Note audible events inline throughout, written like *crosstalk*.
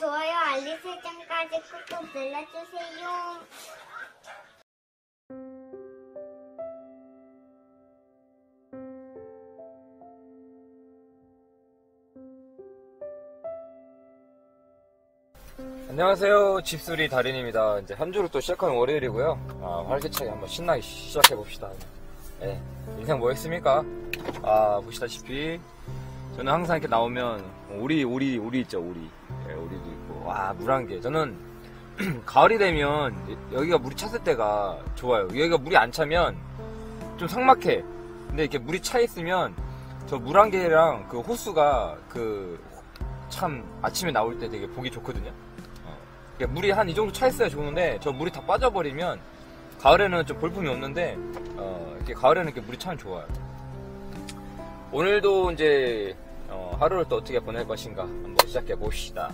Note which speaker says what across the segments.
Speaker 1: 좋아요, 알림 설정까지 꾹꾹 눌러주세요.
Speaker 2: 안녕하세요. 집수리 달인입니다. 이제 한 주를 또 시작하는 월요일이고요. 아, 활기차게 한번 신나게 시작해 봅시다. 예. 인생 뭐 했습니까? 아, 보시다시피 저는 항상 이렇게 나오면 오리, 오리, 오리 있죠, 오리. 와, 물한 개. 저는 *clears throat* 가을이 되면 여기가 물이 찼을 때가 좋아요. 여기가 물이 안 차면 좀 삭막해. 근데 이렇게 물이 차 있으면 저물한 개랑 그 호수가 그 참 아침에 나올 때 되게 보기 좋거든요. 그러니까 물이 한 이 정도 차 있어야 좋은데 저 물이 다 빠져버리면 가을에는 좀 볼품이 없는데 어, 이렇게 가을에는 이렇게 물이 차면 좋아요. 오늘도 이제 어, 하루를 또 어떻게 보낼 것인가 한번 시작해 봅시다.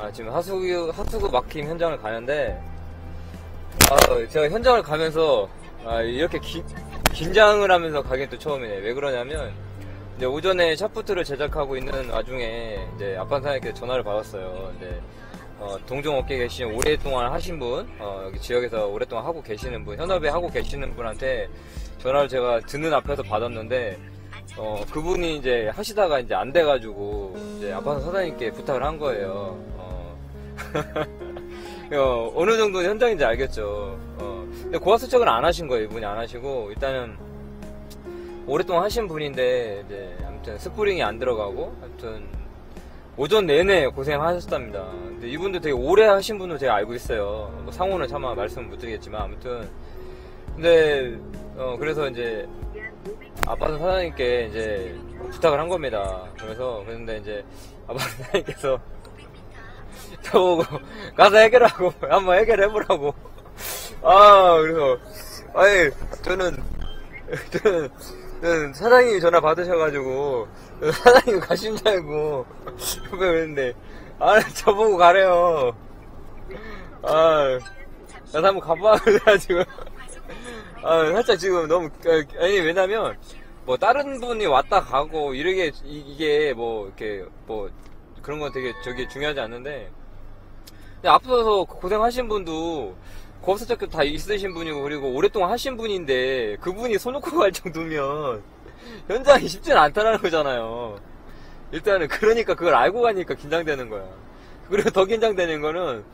Speaker 2: 아, 지금 하수구 하수구 막힘 현장을 가는데 아, 제가 현장을 가면서 아, 이렇게 기- 긴장을 하면서 가긴 또 처음이네. 왜 그러냐면 이제 오전에 샤프트를 제작하고 있는 와중에 이제 아빠 사장님께 전화를 받았어요. 이제 어, 동종업계 계신 오랫동안 하신 분, 어, 여기 지역에서 오랫동안 하고 계시는 분, 현업에 하고 계시는 분한테 전화를 제가 듣는 앞에서 받았는데, 어, 그분이 이제 하시다가 이제 안 돼가지고, 이제 아빠 사장님께 부탁을 한 거예요. 어, *laughs* 어, 어느 정도 현장인지 알겠죠. 어, 근데 고압수척은 안 하신 거예요, 이분이 안 하시고, 일단은, 오랫동안 하신 분인데 이제 아무튼 스프링이 안 들어가고 아무튼 오전 내내 고생하셨답니다. 근데 이분도 되게 오래 하신 분으로 제가 알고 있어요. 뭐 상호는 차마 말씀 못 드리겠지만 아무튼 근데 어 그래서 이제 아빠 사장님께 이제 부탁을 한 겁니다. 그래서 그런데 이제 아빠 사장님께서 저보고 가서 해결하고 *laughs* 한번 해결해보라고. 아 그래서 아니 저는 *laughs* 저는, 저는 사장님이 전화 받으셔가지고 사장님 가신 줄 알고 *laughs* 그랬는데 아 저보고 가래요. 아 나도 한번 가봐 그래가지고 아 살짝 지금 너무 아, 아니 왜냐면 뭐 다른 분이 왔다 가고 이러게 이- 이게 뭐 이렇게 뭐 그런 건 되게 저기 중요하지 않는데 앞서서 고생하신 분도 고업사적도 다 있으신 분이고 그리고 오랫동안 하신 분인데 그분이 손 놓고 갈 정도면 현장이 쉽지는 않다는 거잖아요. 일단은 그러니까 그걸 알고 가니까 긴장되는 거야. 그리고 더 긴장되는 거는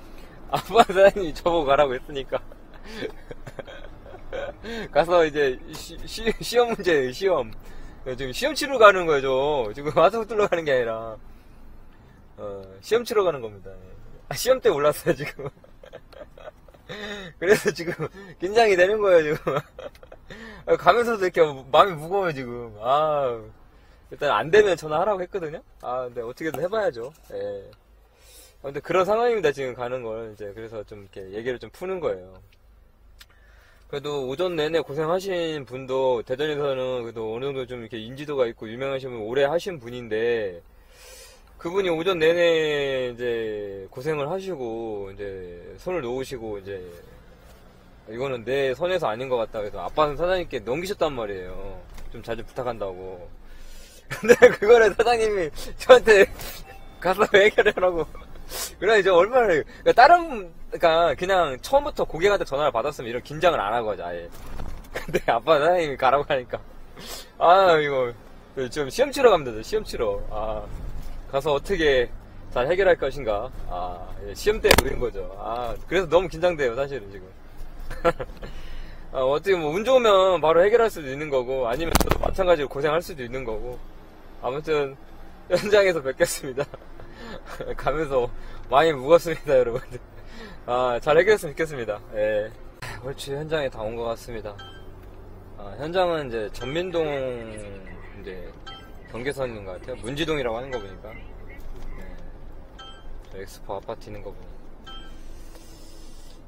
Speaker 2: 아빠 사장님이 저보고 가라고 했으니까 *laughs* 가서 이제 시, 험 문제 시험 지금 시험 치러 가는 거죠. 지금 화성 뚫러 가는 게 아니라 어, 시험 치러 가는 겁니다. 아, 시험 때 올랐어요 지금. *laughs* 그래서 지금 긴장이 되는 거예요 지금. *laughs* 가면서도 이렇게 마음이 무거워요 지금. 아 일단 안 되면 전화하라고 했거든요. 아 근데 어떻게든 해봐야죠. 예. 아, 근데 그런 상황입니다 지금 가는 걸 이제 그래서 좀 이렇게 얘기를 좀 푸는 거예요. 그래도 오전 내내 고생하신 분도 대전에서는 그래도 어느 정도 좀 이렇게 인지도가 있고 유명하신 분 오래 하신 분인데 그분이 오전 내내 이제 고생을 하시고 이제 손을 놓으시고 이제 이거는 내 선에서 아닌 것 같다 그래서 아빠는 사장님께 넘기셨단 말이에요. 좀 자주 부탁한다고. *laughs* 근데 그거를 사장님이 저한테 *laughs* 가서 해결하라고. *laughs* 그래 이제 얼마나 그러니까 다른 그러니까 그냥 처음부터 고객한테 전화를 받았으면 이런 긴장을 안 하고 하지 아예. 근데 아빠 사장님이 가라고 하니까 아 이거 지금 시험 치러 되죠 시험 치러. 아 가서 어떻게 잘 해결할 것인가. 아 예, 시험 때 노린 거죠. 아 그래서 너무 긴장돼요 사실은 지금. 아, *laughs* 어떻게 뭐 운 좋으면 바로 해결할 수도 있는 거고 아니면 저도 마찬가지로 고생할 수도 있는 거고 아무튼 현장에서 뵙겠습니다. *laughs* 가면서 많이 무겁습니다 여러분들. 아, 잘 해결했으면 좋겠습니다. 예. 그렇지 현장에 다 온 것 같습니다. 아, 현장은 이제 전민동 이제 경계선인 것 같아요. 문지동이라고 하는 거 보니까. 네. 저 엑스포 아파트 있는 거 보니.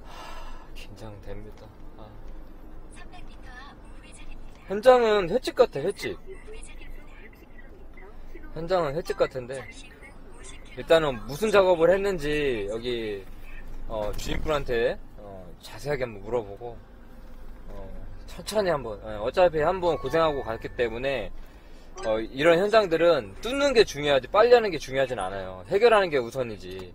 Speaker 2: 하, 긴장됩니다. 아. 현장은 횟집 같아, 횟집. 현장은 횟집 같은데, 일단은 무슨 작업을 했는지, 여기, 어, 주인분한테, 어, 자세하게 한번 물어보고, 어, 천천히 한번, 예, 어차피 한번 고생하고 갔기 때문에, 어, 이런 현장들은 뚫는 게 중요하지 빨리 하는 게 중요하진 않아요. 해결하는 게 우선이지.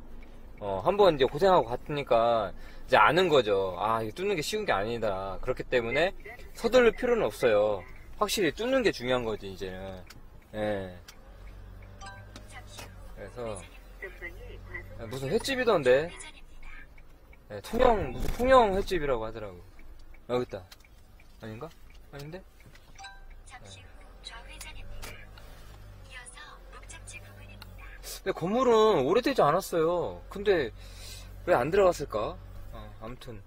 Speaker 2: 어, 한번 이제 고생하고 갔으니까 이제 아는 거죠. 아, 이거 뚫는 게 쉬운 게 아니다. 그렇기 때문에 서두를 필요는 없어요. 확실히 뚫는 게 중요한 거지, 이제는. 예. 그래서, 아, 무슨 횟집이던데? 예, 통영, 무슨 통영 횟집이라고 하더라고. 여기 있다. 아닌가? 아닌데? 근데 건물은 오래되지 않았어요. 근데 왜 안 들어갔을까? 어, 아무튼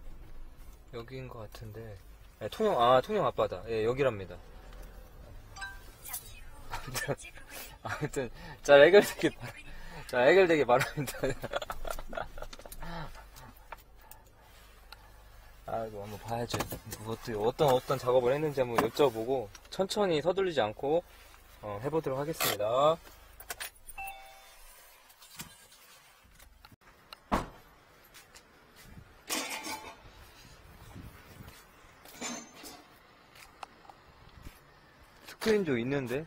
Speaker 2: 여기인 것 같은데. 예, 통영 아 통영 앞바다. 예 여기랍니다. 아무튼 잘 해결되길 바, 잘 해결되길 바랍니다. 아 이거 한번 봐야죠. 뭐 어떻게 어떤 어떤 작업을 했는지 한번 여쭤보고 천천히 서둘리지 않고 어, 해보도록 하겠습니다. 스크린도 있는데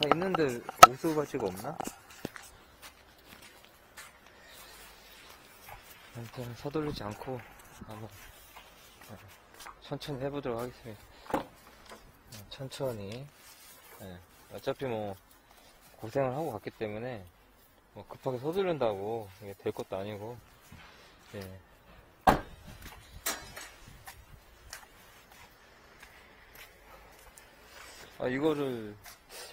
Speaker 2: 다 있는데 오수가지가 없나? 일단 서둘르지 않고 한번 어, 천천히 해보도록 하겠습니다. 어, 천천히. 예, 어차피 뭐 고생을 하고 갔기 때문에 뭐 급하게 서두른다고 될 것도 아니고. 예. 아 이거를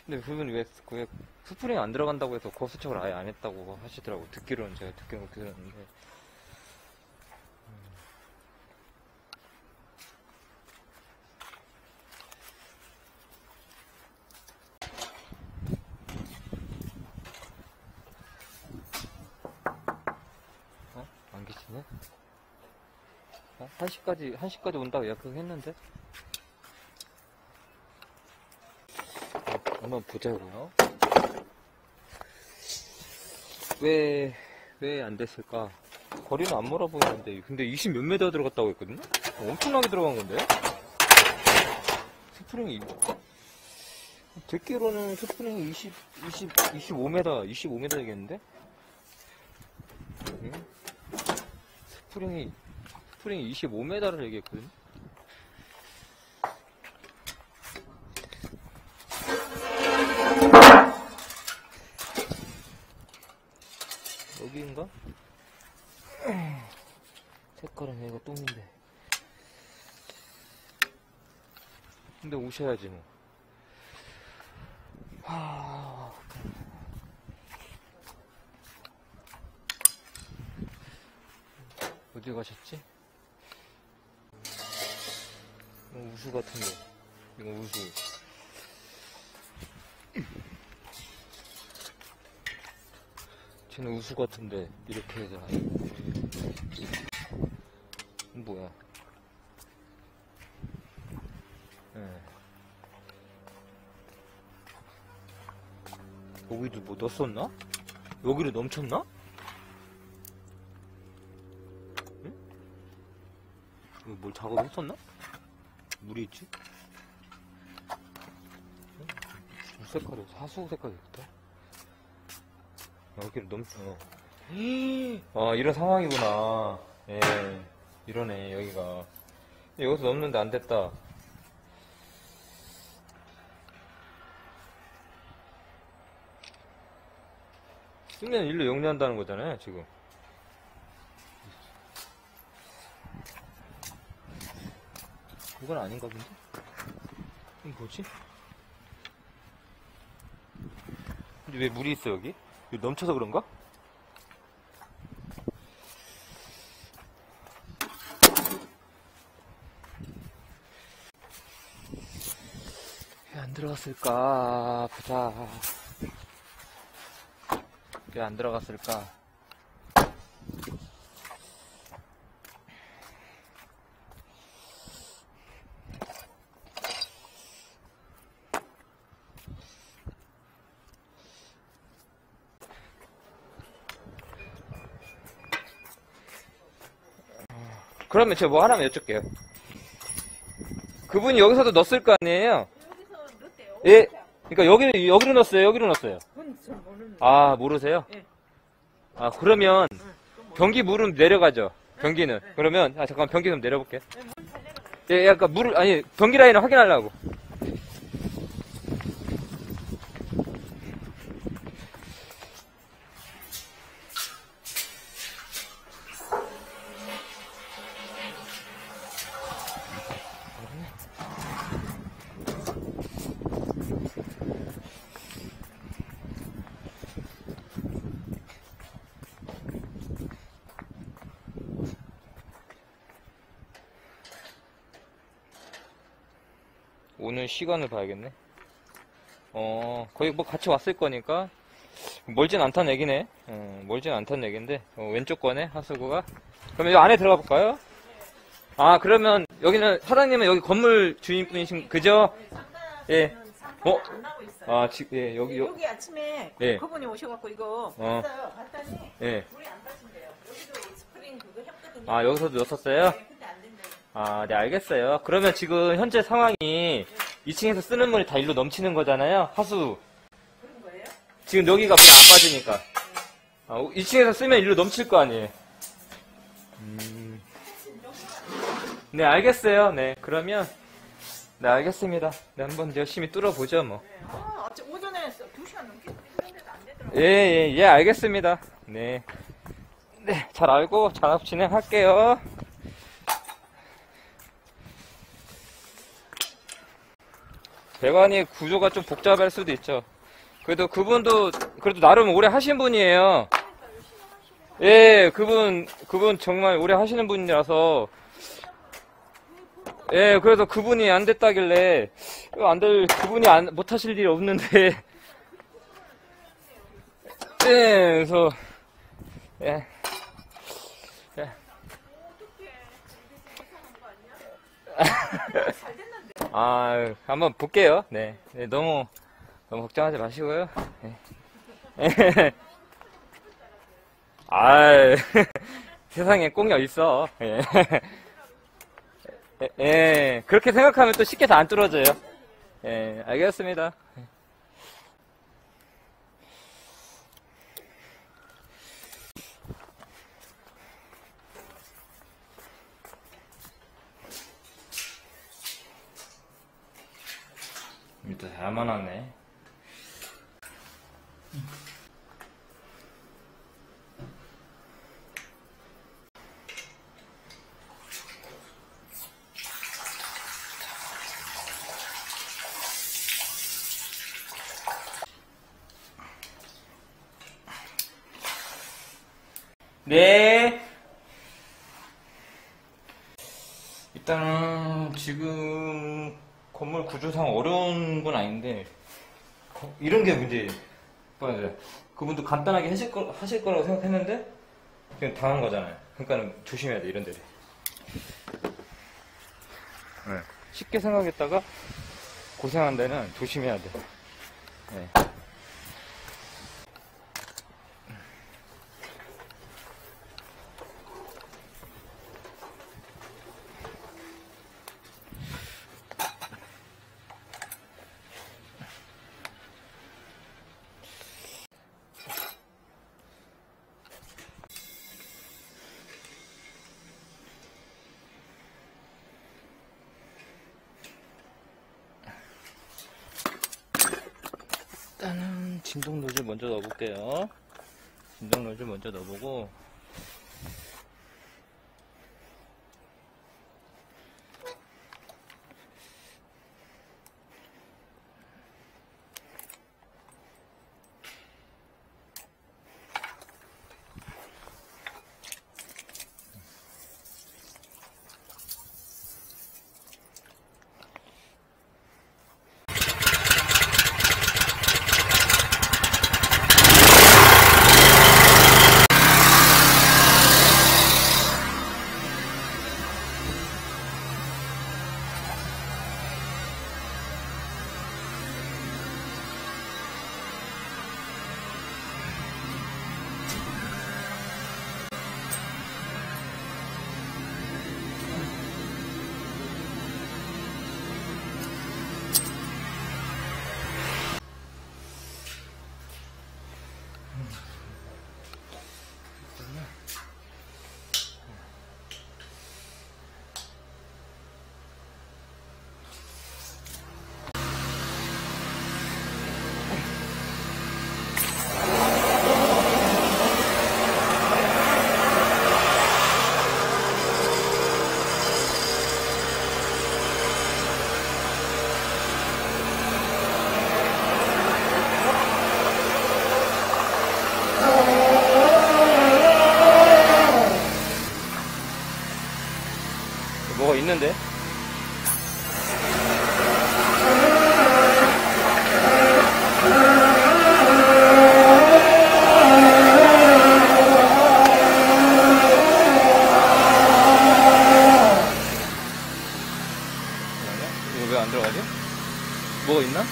Speaker 2: 근데 그분이 왜 그게 스프링 안 들어간다고 해서 거수척을 아예 안 했다고 하시더라고 듣기로는 제가 듣기로 들었는데 음. 어? 안 계시네? 어? 1시까지, 1시까지 온다고 약속했는데? 어, 한번 보자고요. 왜, 왜 안 됐을까? 거리는 안 멀어 보이는데, 근데 20 몇 메다 들어갔다고 했거든요? 어, 엄청나게 들어간 건데? 스프링이, 듣기로는 스프링이 20, 20, 25m, 25m 되겠는데? 응? 스프링이, 스프링이 25m를 얘기했거든요? 근데 오셔야지 뭐. 하... 어디 가셨지? 우수 같은데. 이거 우수. 쟤는 우수 같은데 이렇게 해야 되나? 뭐야? 예. 여기도 뭐 넣었었나? 여기를 넘쳤나? 응? 이거 뭘 작업했었나? 물이 있지? 응? 무슨 색깔이 사수 색깔이었다. 여기를 넘, 어. 아, 이런 상황이구나. 예. 이러네, 여기가. 여기서 넘는데 안 됐다. 쓰면 일로 용리한다는 거잖아요, 지금. 그건 아닌가 본데? 이거 뭐지? 근데 왜 물이 있어, 여기? 여기 넘쳐서 그런가? 왜 안 들어갔을까? 보자. 왜 안 들어갔을까? 그러면 제가 뭐 하나만 여쭐게요. 그분이 여기서도 넣었을 거 아니에요?
Speaker 3: 여기서 넣었대요.
Speaker 2: 예. 그러니까 여기 여기로 넣었어요. 여기로 넣었어요. 아 모르세요?
Speaker 3: 예.
Speaker 2: 아 그러면 변기 물은 내려가죠. 변기는. 그러면 아 잠깐 변기 좀 내려볼게.
Speaker 3: 네.
Speaker 2: 예, 약간 물을 아니 변기 라인을 확인하려고. 오늘 시간을 봐야겠네. 어, 거의 뭐 같이 왔을 거니까, 멀진 않다는 얘기네. 어, 멀진 않다는 얘기인데, 어, 왼쪽 거네, 하수구가. 그럼 이 안에 들어가 볼까요? 아, 그러면, 여기는, 사장님은 여기 건물 주인분이신, 그죠? 예. 어? 아, 지, 예, 여기, 요,
Speaker 3: 여기 아침에
Speaker 2: 예.
Speaker 3: 그분이 오셔갖고 이거
Speaker 2: 어.
Speaker 3: 봤어요. 봤더니
Speaker 2: 예.
Speaker 3: 물이 안 빠진대요. 여기도 스프링 그거 했거든요.
Speaker 2: 아, 여기서도 넣었었어요?
Speaker 3: 네.
Speaker 2: 아, 네, 알겠어요. 그러면 지금 현재 상황이 2층에서 쓰는 물이 다 일로 넘치는 거잖아요? 하수.
Speaker 3: 그런 거예요?
Speaker 2: 지금 여기가 물안 빠지니까. 아, 2층에서 쓰면 일로 넘칠 거 아니에요. 음. 네, 알겠어요. 네, 그러면, 네, 알겠습니다. 네, 한번 열심히 뚫어보죠, 뭐.
Speaker 3: 네. 아, 어째- 오전에 2시간 넘게 했는데도 안 되더라고요.
Speaker 2: 예, 예, 예, 알겠습니다. 네. 네, 잘 알고 작업 진행할게요. 배관이 구조가 좀 복잡할 수도 있죠. 그래도 그분도, 그래도 나름 오래 하신 분이에요. 예, 그분, 그분 정말 오래 하시는 분이라서, 예, 그래서 그분이 안 됐다길래, 이거 안 될, 그분이 안, 못 하실 일이 없는데, *laughs* 예, 그래서, 예. 예. 아, 한번 볼게요. 네. 네, 너무, 너무 걱정하지 마시고요. 네. *laughs* 아, *laughs* 세상에 꽁이 어딨어. 예. *laughs* 예, 예. 그렇게 생각하면 또 쉽게 다 안 뚫어져요. 예, 알겠습니다. 잘만 하네. 네. 일단은 지금 건물 구조상 어려운 건 아닌데 거- 이런 게 문제. 뭐야, 그분도 간단하게 하실, 거, 하실 거라고 생각했는데 그냥 당한 거잖아요. 그러니까는 조심해야 돼 이런 데를. 네. 쉽게 생각했다가 고생한 데는 조심해야 돼. 네. 일단은 진동 노즐 먼저 넣어볼게요. 진동 노즐 먼저 넣어보고 있는데. 이거 왜 안 들어가지? 뭐가 있나?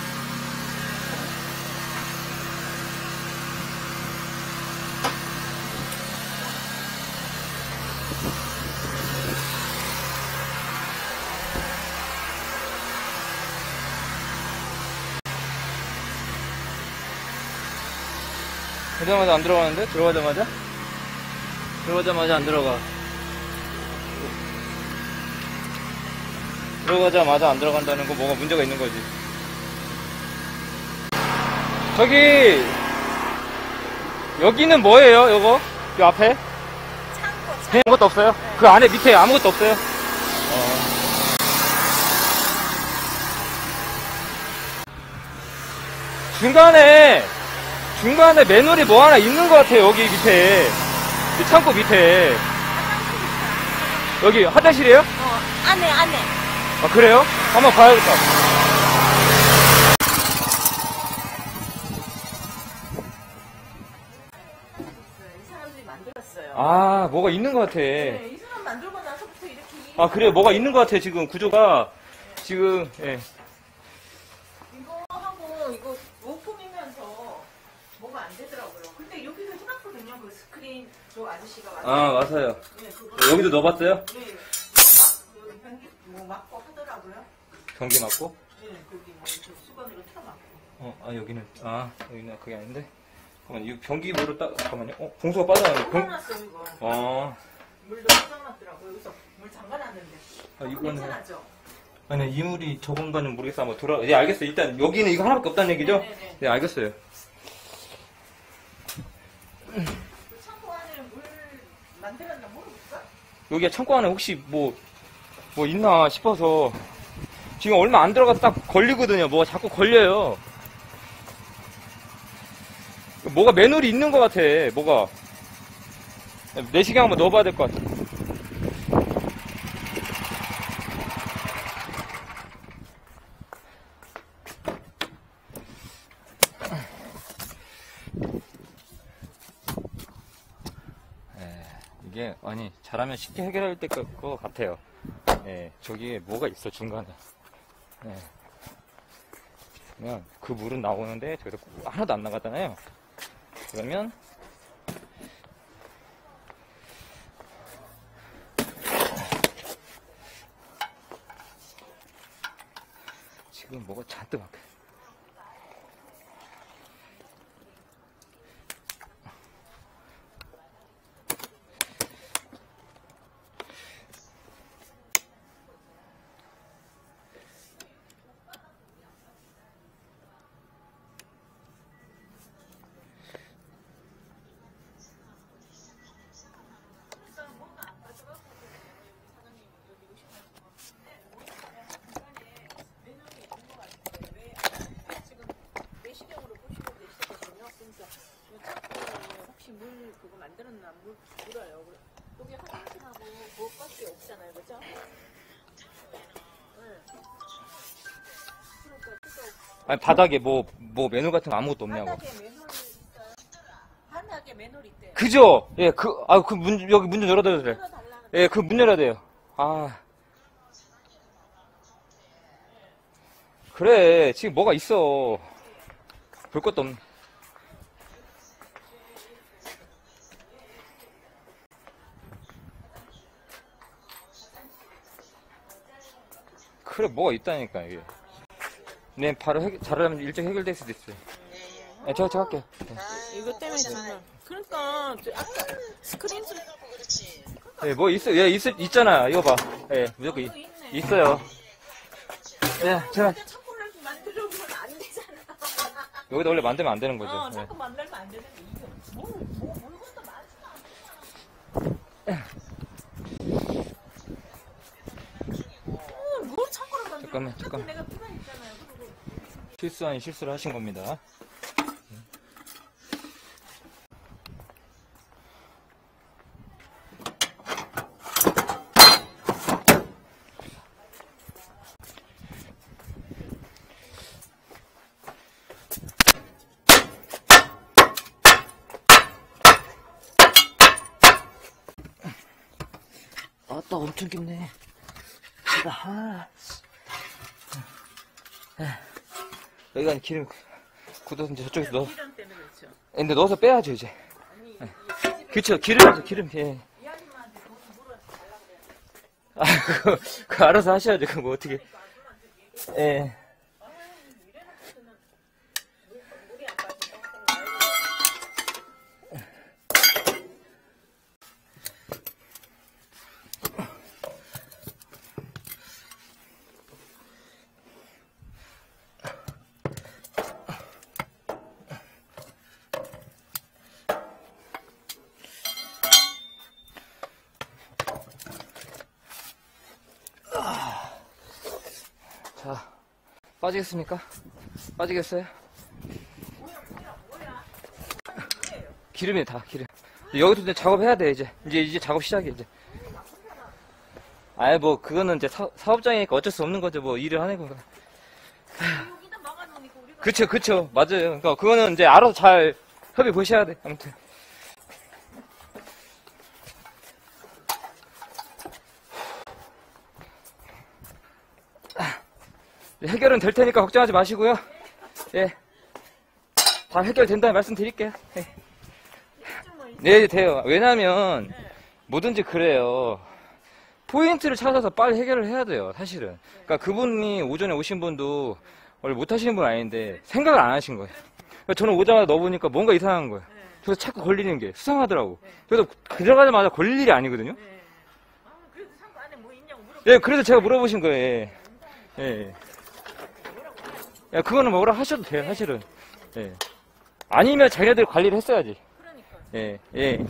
Speaker 2: 들어가자마자 안 들어가는데? 들어가자마자? 들어가자마자 안 들어가. 들어가자마자 안 들어간다는 거 뭐가 문제가 있는 거지. 저기, 여기는 뭐예요, 요거? 요 앞에?
Speaker 3: 창고
Speaker 2: 그냥 아무것도 없어요? 그 안에 밑에 아무것도 없어요? 어. 중간에, 중간에 매놀이 뭐 하나 있는 것 같아요, 여기 밑에. 이 창고 밑에. 여기 화장실이에요?
Speaker 3: 어 안에 안에
Speaker 2: 아, 그래요? 한번 봐야겠다. 아, 뭐가 있는 것 같아.
Speaker 3: 네, 이 사람 만들고 나서부터 이렇게
Speaker 2: 아, 그래요? 뭐가 있는 것 같아, 지금 구조가. 지금, 예.
Speaker 3: 이거 하고 이거 원품이면서 뭐가 안 되더라고요. 근데 여기도 해놨거든요. 그 스크린 저 아,
Speaker 2: 맞아요.
Speaker 3: 네, 그거.
Speaker 2: 여기도 넣어봤어요?
Speaker 3: 네. 막, 그 변기 뭐 막고 하더라고요.
Speaker 2: 경기 맞고?
Speaker 3: 네, 거기 뭐 이렇게 수건으로 틀어막고.
Speaker 2: 어, 아, 여기는, 아, 여기는 그게 아닌데. 잠깐만, 이 변기 물을 딱, 잠깐만요. 어, 봉수가 빠져나가네. 병,
Speaker 3: 끊어놨어요, 이거.
Speaker 2: 어,
Speaker 3: 물도 빠져났더라고요. 여기서 물 잠가놨는데.
Speaker 2: 아, 이거는.
Speaker 3: 괜찮았죠?
Speaker 2: 아니, 이 물이 저건가는 모르겠어. 한번 돌아, 예, 알겠어요. 일단, 여기는 이거 하나밖에 없다는 얘기죠?
Speaker 3: 네 네네.
Speaker 2: 네, 알겠어요.
Speaker 3: 그 창고 안에 물 만들었나 모르겠어?
Speaker 2: 여기가 창고 안에 혹시 뭐, 뭐 있나 싶어서. 지금 얼마 안 들어가서 딱 걸리거든요. 뭐가 자꾸 걸려요. 뭐가 매놀이 있는 것 같아. 뭐가. 내시경 한번 넣어봐야 될 것 같아. 예, 이게 아니 잘하면 쉽게 해결할 것 같아요. 예, 저기에 뭐가 있어 중간에. 예. 그러면 그 물은 나오는데 저기서 하나도 안 나가잖아요. 그러면 지금 뭐가 잔뜩 막혀.
Speaker 3: 아니
Speaker 2: 바닥에 뭐뭐 메뉴 같은 거 아무것도 없냐고.
Speaker 3: 바닥에 맨홀 있어요. 바닥에 맨홀 있대.
Speaker 2: 그죠? 예, 그, 아, 그 문, 여기 문 좀 열어둬도 돼.
Speaker 3: 틀어달라는
Speaker 2: 예, 그 문 열어야 돼요. 아. 그래, 지금 뭐가 있어. 볼 것도 없네. 그래, 뭐가 있다니까, 이게. 네, 바로 해, 잘하면 일찍 해결될 수도 있어요. 예, 제가, 제가 할게요. 예.
Speaker 3: 이거 때문에 정말. 그러니까 저 아까 스크린 좀
Speaker 2: 예, 뭐 있어, 예, 있, 있잖아. 이거 봐. 예, 무조건
Speaker 3: 또
Speaker 2: 이-
Speaker 3: 있네.
Speaker 2: 있어요. 예, 제가. 여기다 원래 만들면 안 되는 거죠.
Speaker 3: 어,
Speaker 2: 예.
Speaker 3: 자꾸 만들면 안 되는데 이게 뭐, 뭐 물건도 많지도 않아. 어, 뭘 창고를 만들어?
Speaker 2: 잠깐만, 잠깐만. 실수 아닌 실수를 하신 겁니다. 아따 엄청 깊네. 아. 아. 여기가 기름 굳어서 이제 저쪽에서 넣어.
Speaker 3: 기름 때문에 그렇죠.
Speaker 2: 근데 넣어서 빼야죠 이제.
Speaker 3: 아니 이
Speaker 2: 그쵸 기름이죠 기름. 예.
Speaker 3: 아
Speaker 2: 그거, 그거 알아서 하셔야죠 그거 뭐 어떻게. 예.
Speaker 3: 아유 이래놓고서는 물, 물이 안 빠져. 똥똥 말고.
Speaker 2: 자 빠지겠습니까? 빠지겠어요? 기름이 다 기름. 여기서 이제 작업해야 돼 이제 이제 이제 작업 시작이 이제. 아예 뭐 그거는 이제 사, 사업장이니까 어쩔 수 없는 거죠 뭐 일을 하는
Speaker 3: 우리가
Speaker 2: 그쵸 그쵸 맞아요. 그러니까 그거는 이제 알아서 잘 협의 보셔야 돼 아무튼. 해결은 될 테니까 걱정하지 마시고요. 예. 다 해결된다는 말씀 드릴게요. 예. 네, 돼요. 왜냐면, 뭐든지 그래요. 포인트를 찾아서 빨리 해결을 해야 돼요, 사실은. 그러니까 그분이 오전에 오신 분도 원래 못 하시는 분 아닌데, 생각을 안 하신 거예요. 그러니까 저는 오자마자 넣어보니까 뭔가 이상한 거예요. 그래서 자꾸 걸리는 게 수상하더라고. 그래서 들어가자마자 걸릴 일이 아니거든요.
Speaker 3: 네. 아 뭐.
Speaker 2: 예, 그래서 제가 물어보신 거예요. 예. 예. 야, 그거는 뭐라 하셔도 돼요, 사실은. 예. 아니면 자기네들 관리를 했어야지.
Speaker 3: 그러니까.
Speaker 2: 예, 예.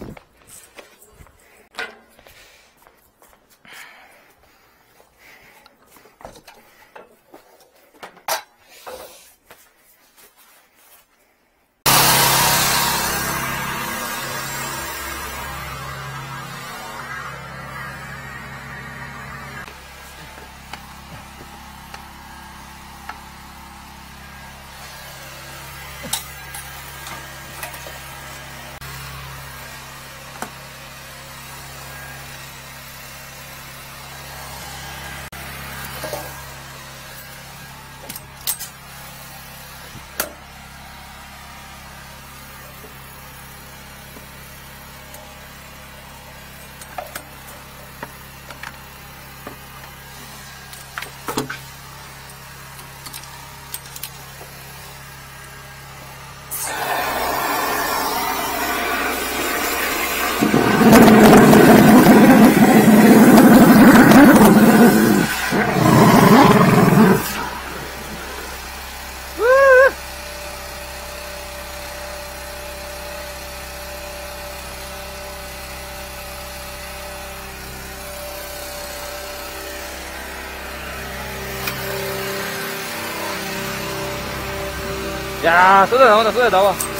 Speaker 2: 야, 쏟아 나온다, 쏟아 나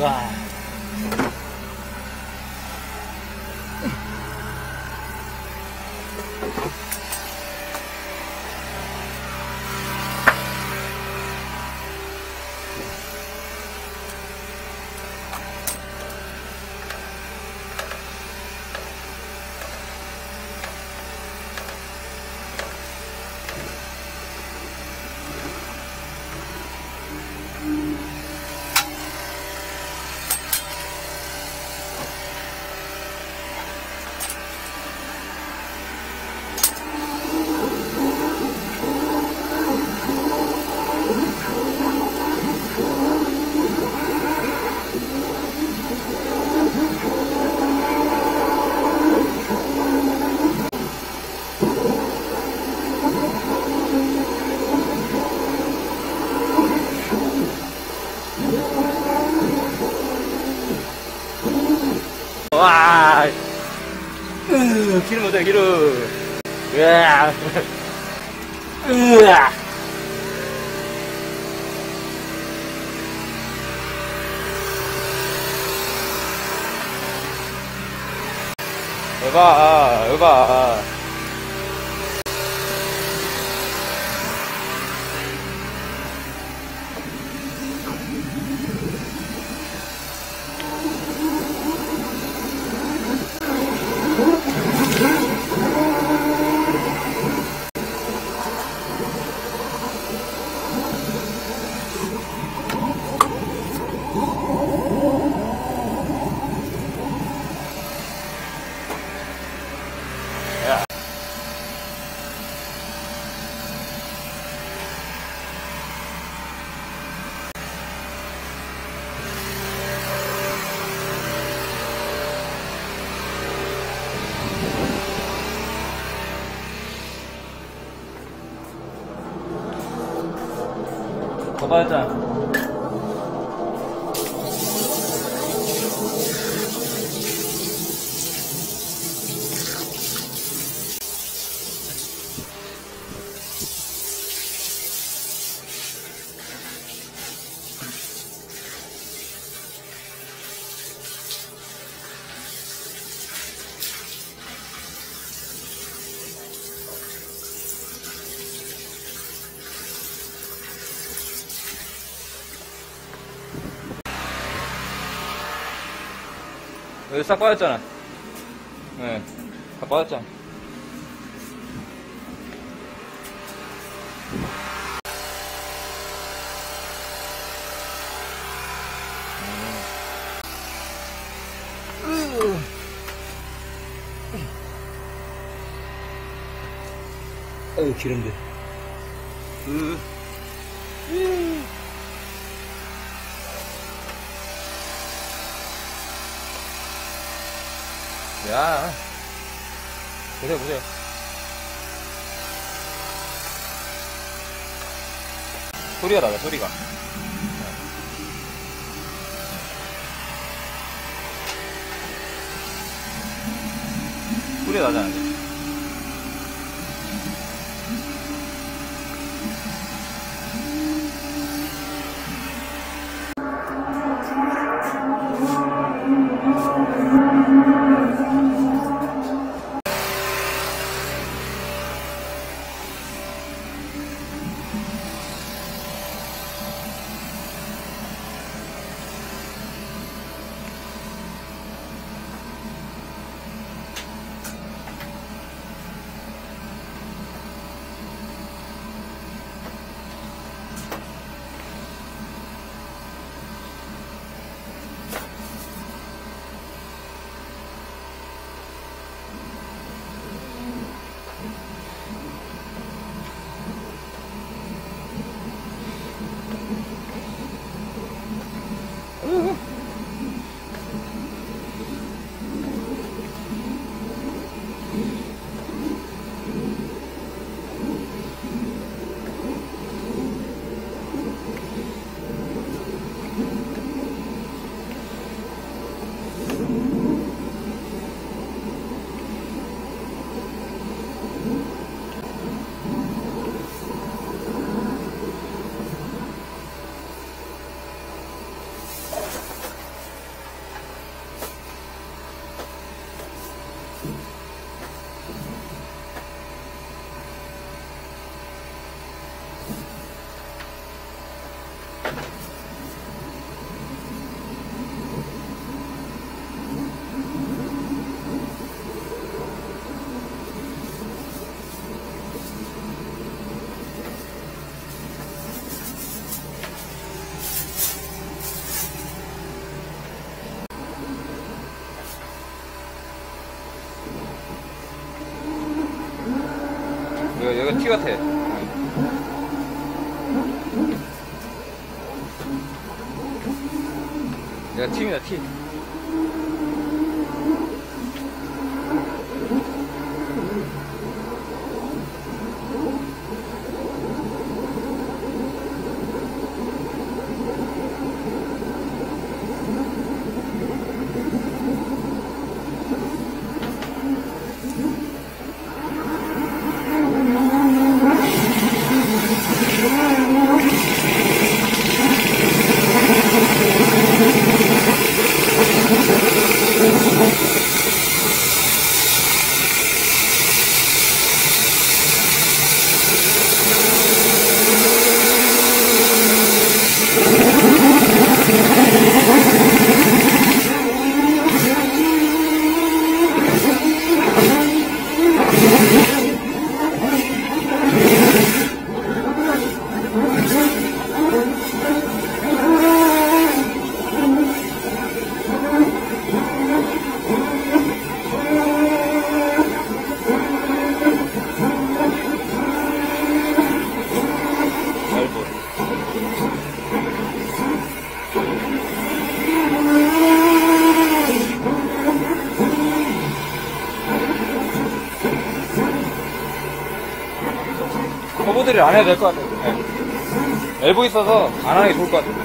Speaker 2: 와. 우와. 으, 기름 어때, 기름. 으아. 으아. 여봐, 여봐. 거봐 자. 여기 싹 빠졌잖아. 네. 다 빠졌잖아. 어우, 기름들. 으. 야. 보세요, 보세요. 소리가 나다, 소리가. 소리가 나잖아, 이거 티 같아. 안 해도 될 것 같아요. 네. 엘보 있어서 안 하는 게 좋을 것 같아요.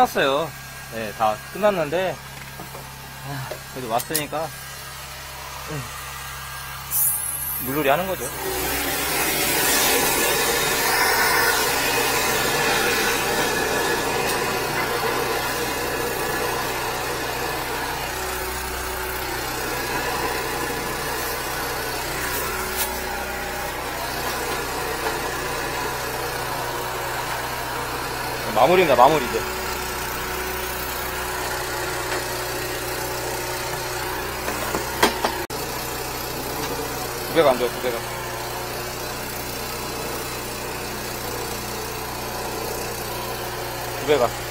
Speaker 2: 끝났어요. 네, 다 끝났는데, 아, 그래도 왔으니까, 음, 물놀이 하는 거죠. 마무리입니다, 마무리 이제. 두 배가 안 좋아, 두 배가. 두 배가.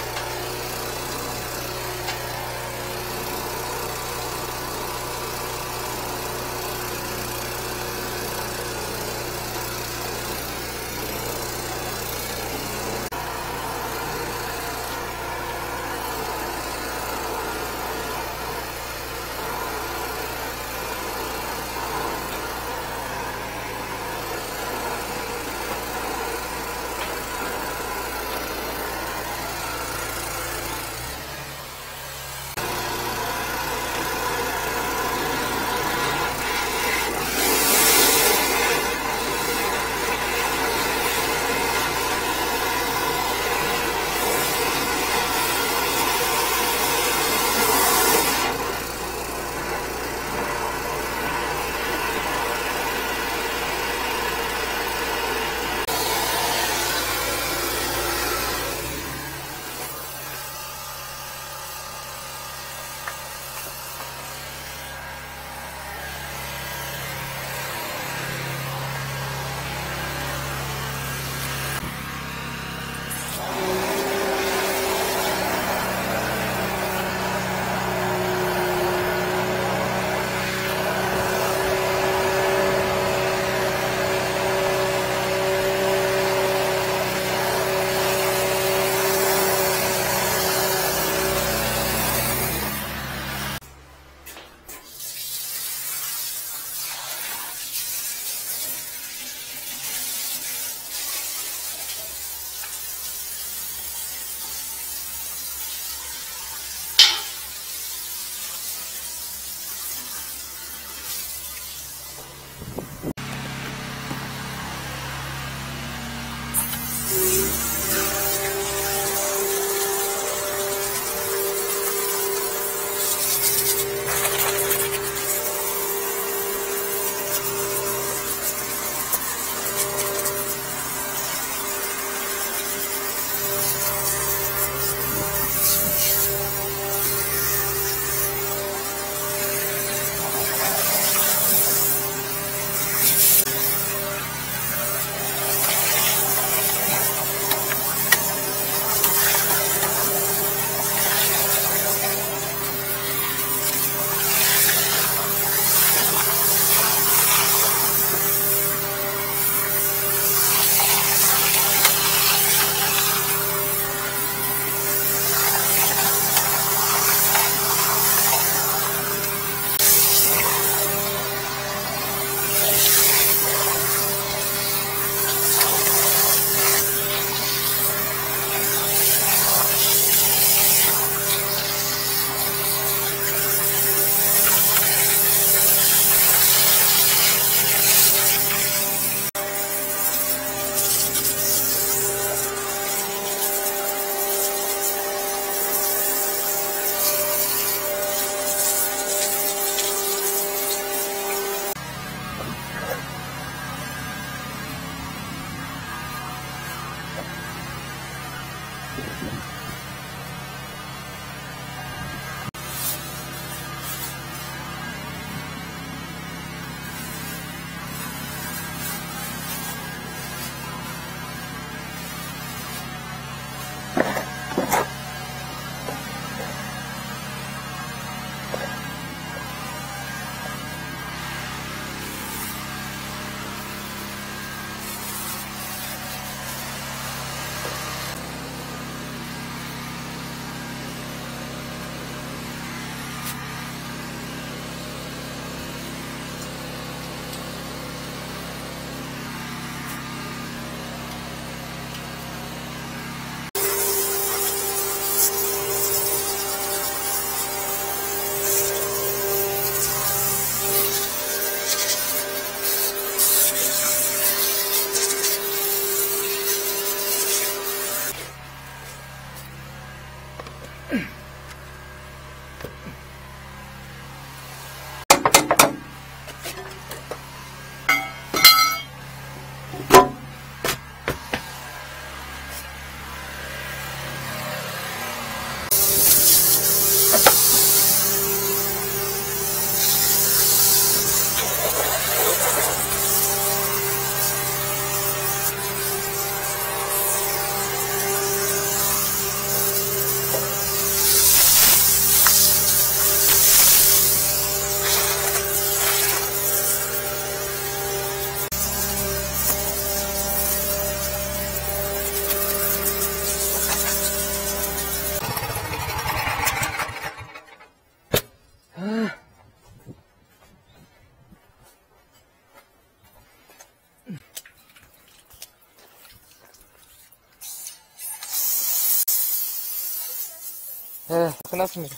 Speaker 2: 끝났습니다.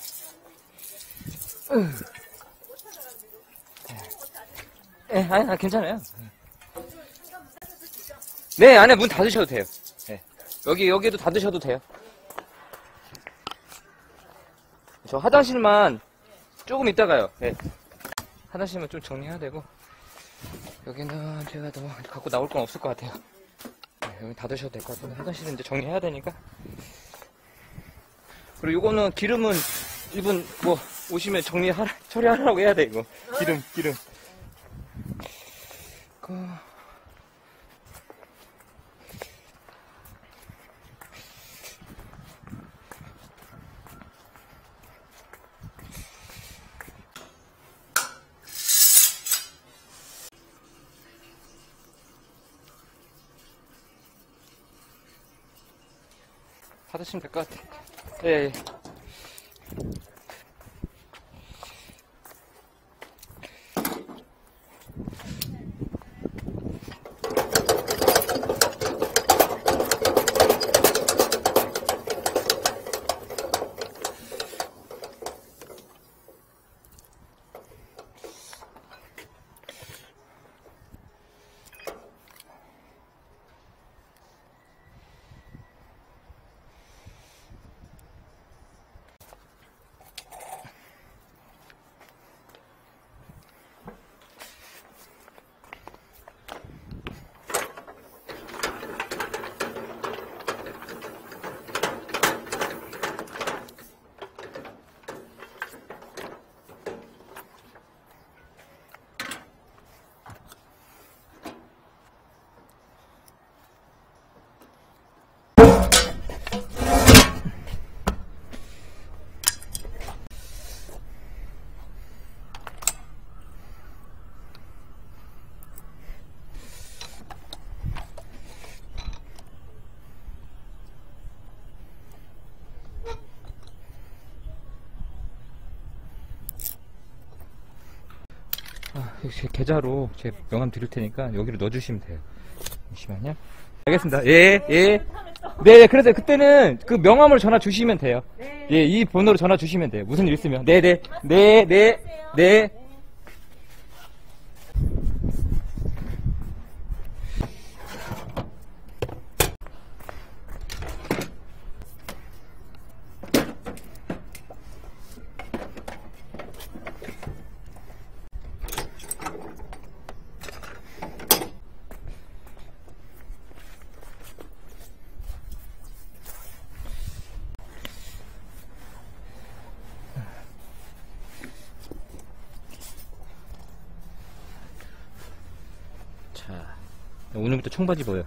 Speaker 2: 예, 아니, 아, 괜찮아요. 네, 안에 문 닫으셔도 돼요. 네. 여기, 여기도 닫으셔도 돼요. 저 화장실만 조금 있다가요. 네. 화장실만 좀 정리해야 되고, 여기는 제가 더 갖고 나올 건 없을 것 같아요. 네, 여기 닫으셔도 될 것 같아요. 화장실은 이제 정리해야 되니까. 그리고 요거는 기름은 이분 뭐 오시면 정리하 처리하라고 해야 돼 이거. 기름 기름. 그... 받으시면 될 것 같아. 예, 예. 제 계좌로 제 명함 드릴 테니까 여기로 넣어주시면 돼요. 잠시만요. 알겠습니다. 예, 예. 네, 그래서 그때는 그 명함으로 전화 주시면 돼요. 예, 이 번호로 전화 주시면 돼요. 무슨 일 있으면. 네, 네, 네, 네, 네. 자, 오늘부터 청바지 입어요.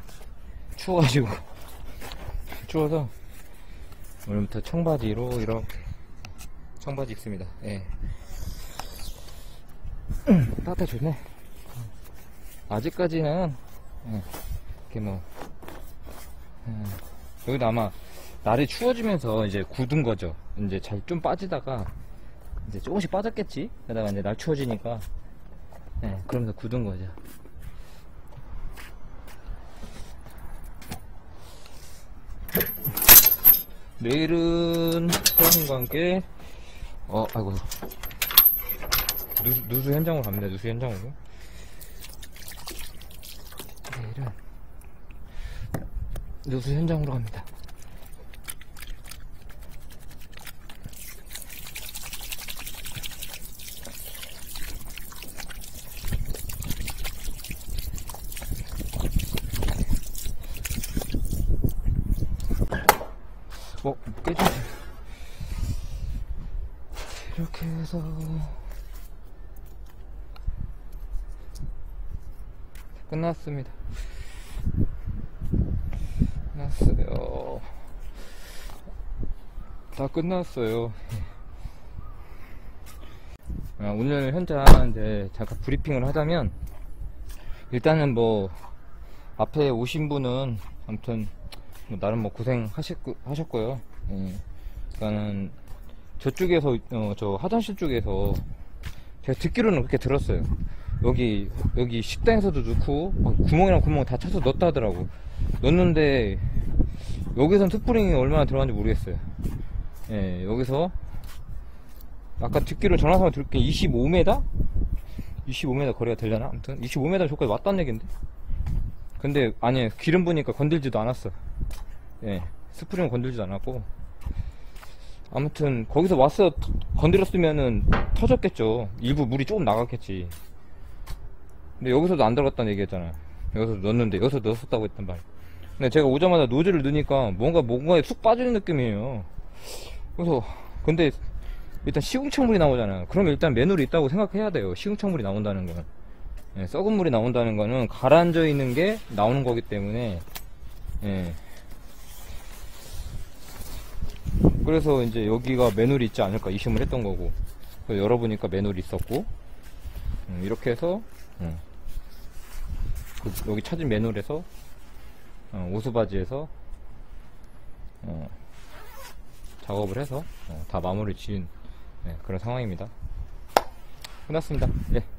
Speaker 2: 추워가지고. *laughs* 추워서, 오늘부터 청바지로 이렇게, 청바지 입습니다. 예. 음, 따뜻해 좋네. 아직까지는, 예, 이렇게 뭐, 예, 여기도 아마, 날이 추워지면서 이제 굳은 거죠. 이제 잘 좀 빠지다가, 이제 조금씩 빠졌겠지? 그러다가 이제 날 추워지니까, 예, 그러면서 굳은 거죠. 내일은 사장님과 함께 어 아이고. 누수, 누수 현장으로 갑니다 누수 현장으로. 내일은 누수 현장으로 갑니다 이렇게 해서 끝났습니다. 끝났어요. 다 끝났어요. 아, 오늘 현장 이제 잠깐 브리핑을 하자면 일단은 뭐 앞에 오신 분은 아무튼 뭐 나름 뭐 고생 하셨고, 하셨고요. 예. 그러니까는 저쪽에서 어, 저 화장실 쪽에서 제가 듣기로는 그렇게 들었어요. 여기 여기 식당에서도 넣고 막 구멍이랑 구멍 다 쳐서 넣었다 하더라고. 넣었는데 여기선 스프링이 얼마나 들어간지 모르겠어요. 예, 여기서 아까 듣기로 전화상을 들을게 25m? 25m 거리가 되려나? 아무튼 25m 저까지 왔다는 얘긴데. 근데 아니 기름 부니까 건들지도 않았어. 예, 스프링 건들지도 않았고. 아무튼 거기서 왔어 건드렸으면은 터졌겠죠. 일부 물이 조금 나갔겠지. 근데 여기서도 안 들어갔다는 얘기했잖아. 여기서 넣었는데 여기서 넣었었다고 했단 말이야. 근데 제가 오자마자 노즐을 넣으니까 뭔가 뭔가에 쑥 빠지는 느낌이에요. 그래서 근데 일단 시궁창물이 나오잖아요. 그럼 일단 매눌이 있다고 생각해야 돼요. 시궁창물이 나온다는 건. 예, 썩은 물이 나온다는 거는 가라앉아 있는 게 나오는 거기 때문에 예. 그래서 이제 여기가 매눌이 있지 않을까 의심을 했던 거고 열어보니까 매눌이 있었고 음, 이렇게 해서 음, 그 여기 찾은 매눌에서 어, 오수바지에서 어, 작업을 해서 어, 다 마무리 지은 네, 그런 상황입니다. 끝났습니다. 예.